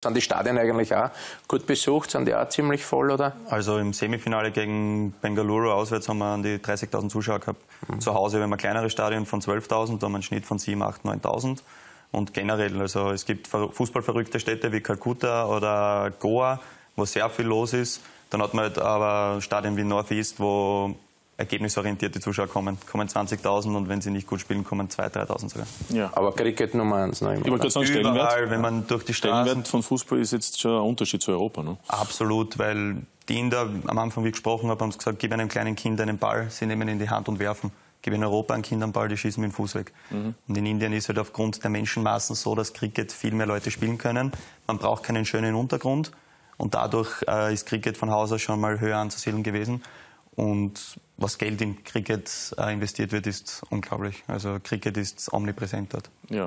Sind die Stadien eigentlich auch gut besucht? Sind die auch ziemlich voll, oder? Also im Semifinale gegen Bengaluru auswärts haben wir an die 30.000 Zuschauer gehabt. Mhm. Zu Hause haben wir kleinere Stadien von 12.000, da haben wir einen Schnitt von 7.000, 8.000, 9.000. Und generell, also es gibt fußballverrückte Städte wie Kalkutta oder Goa, wo sehr viel los ist. Dann hat man halt aber Stadien wie Northeast, wo ergebnisorientierte Zuschauer kommen. Kommen 20.000 und wenn sie nicht gut spielen, kommen 2.000, 3.000 sogar. Ja. Aber Cricket Nummer eins. Ne, ich wollte gerade sagen, Stellenwert, wenn man durch die Straßen... Stellenwert von Fußball ist jetzt schon ein Unterschied zu Europa, ne? Absolut, weil die Inder, am Anfang wie gesprochen habe, haben gesagt, gib einem kleinen Kind einen Ball, sie nehmen ihn in die Hand und werfen. Gib in Europa einen Kind einen Ball, die schießen mit dem Fuß weg. Mhm. Und in Indien ist halt aufgrund der Menschenmassen so, dass Cricket viel mehr Leute spielen können. Man braucht keinen schönen Untergrund. Und dadurch äh, ist Cricket von Haus aus schon mal höher anzusiedeln gewesen. Und was Geld in Cricket äh, investiert wird, ist unglaublich. Also Cricket ist omnipräsent dort. Ja.